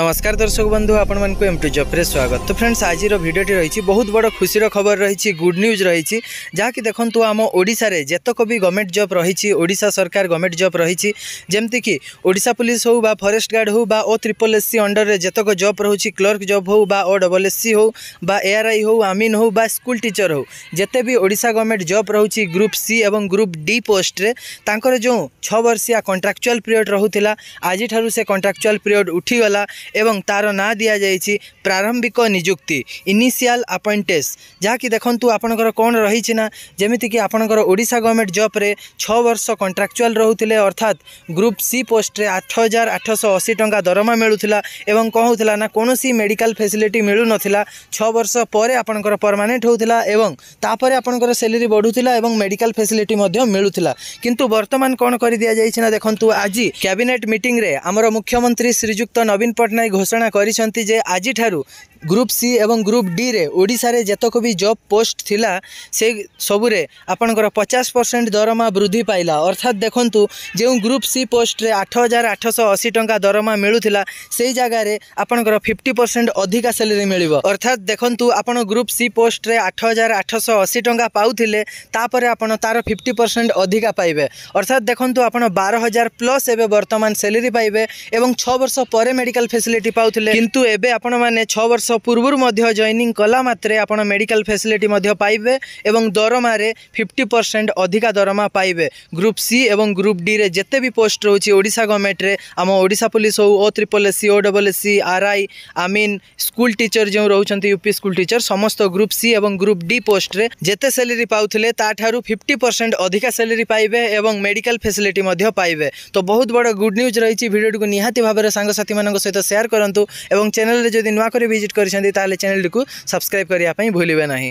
নমস্কার দর্শক বন্ধু আপনার এম টু জব্রে স্বাগত তো ফ্রেন্ডস আজির ভিডিওটি রয়েছে বহুত বড় খুশির খবর রয়েছে গুড নিউজ রয়েছে যা কি দেখুন আমশার যেতক বি গভর্নমেন্ট জব রয়েছে ওড়শা সরকার গভর্নমেন্ট জব রয়েছে যেমিকি ওড়শা পুলিশ হো বা ফরেস্ট গার্ড হো বা ও ট্রিপল এস সি অন্ডরের যেতক জব রয়েছে ক্লর্ক জব হো বা ও ডবল এস সি হো বা এআরআই হো আমিন হো বা স্কুল টিচর হো যেতে বি ওড়শা গভর্নমেন্ট জব রয়েছে গ্রুপ সি এবং গ্রুপ ডি পোস্টরে তাঁর যে ছবর্ষিয়া কন্ট্রাকচুয়াল পিরিয়ড রহুলা আজিঠার সে কন্ট্রাকচুয়াল পিরিয়ড উঠিগলা ଏବଂ ତା'ର ନାଁ ଦିଆଯାଇଛି ପ୍ରାରମ୍ଭିକ ନିଯୁକ୍ତି ଇନିସିଆଲ୍ ଆପଏଣ୍ଟେସ୍ ଯାହାକି ଦେଖନ୍ତୁ ଆପଣଙ୍କର କ'ଣ ରହିଛି ନା ଯେମିତିକି ଆପଣଙ୍କର ଓଡ଼ିଶା ଗଭର୍ଣ୍ଣମେଣ୍ଟ ଜବ୍ରେ ଛଅ ବର୍ଷ କଣ୍ଟ୍ରାକ୍ଚୁଆଲ୍ ରହୁଥିଲେ ଅର୍ଥାତ୍ ଗ୍ରୁପ୍ ସି ପୋଷ୍ଟରେ ଆଠ ହଜାର ଆଠଶହ ଅଶୀ ଟଙ୍କା ଦରମା ମିଳୁଥିଲା ଏବଂ କ'ଣ ହେଉଥିଲା ନା କୌଣସି ମେଡ଼ିକାଲ ଫେସିଲିଟି ମିଳୁନଥିଲା ଛଅ ବର୍ଷ ପରେ ଆପଣଙ୍କର ପରମାନେଣ୍ଟ ହେଉଥିଲା ଏବଂ ତାପରେ ଆପଣଙ୍କର ସେଲେରୀ ବଢ଼ୁଥିଲା ଏବଂ ମେଡ଼ିକାଲ ଫେସିଲିଟି ମଧ୍ୟ ମିଳୁଥିଲା କିନ୍ତୁ ବର୍ତ୍ତମାନ କ'ଣ କରିଦିଆଯାଇଛି ନା ଦେଖନ୍ତୁ ଆଜି କ୍ୟାବିନେଟ୍ ମିଟିଂରେ ଆମର ମୁଖ୍ୟମନ୍ତ୍ରୀ ଶ୍ରୀଯୁକ୍ତ ନବୀନ ପଟ୍ଟନାୟକ ପଟ୍ଟନାୟକ ଘୋଷଣା କରିଛନ୍ତି ଯେ ଆଜିଠାରୁ গ্রুপ সি এবং গ্রুপ ডি রে ওড়িশার যেতক বি জব পোস্ট লা সে সবুরে আপনার পচাশ পরসেন্ট দরমা বৃদ্ধি পাইলা অর্থাৎ দেখুন যে গ্রুপ সি পোস্টরে আঠ হাজার আঠশ অশী টঙ্কা দরমা মিলুলা সেই জায়গায় আপনার ফিফটি পরসেন্ট অধিকা স্যালেরি মিলব অর্থাৎ দেখুন আপনার গ্রুপ সি পোস্টরে আঠ হাজার আঠশ অশী টঙ্কা পাওলে তাপরে আপনার তার ফিফটি পরসেন্ট অধিকা পাইবে অর্থাৎ দেখুন আপনার বার হাজার প্লস এবে বর্তমান স্যালেরি পাইবে এবং ছ বর্ষ পরে মেডিকাল ফেসিলিটি পাওলে কিন্তু এবে আপনার ছ বর্ষ পূর্বর মধ্য জয়নিং কলা মাত্রে আপনার মেডিকাল ফ্যাসিলিটি মধ্য পাইবে এবং দরমারে ফিফটি পরসেন্ট অধিকা দরমা পাইবে গ্রুপ সি এবং গ্রুপ ডি রে যেতে বি পোস্ট রয়েছে ওড়শা গভর্নমেন্টরে আম ওড়শা পুলিশ হো ও triple S C O double S C R I I mean school teacher যে রয়েছেন ইউপি স্কুল টিচর সমস্ত গ্রুপ সি এবং গ্রুপ ডি পোস্টরে যেতে স্যালেরি পাওলে তাঠার ফিফটি পরসেন্ট অধিকা স্যালেরি পাইবে এবং মেডিকাল ফ্যাসিলিটি মধ্য পাইবে তো বহুত বড় গুড নিউজ রয়েছে ভিডিওটি নিহতি ভাবে সাংসাথী মান সহ সেয়ার করতু এবং চ্যানেলে যদি নূয়া করে ভিজিট करते चैनल टी सब्सक्राइब करने भूलना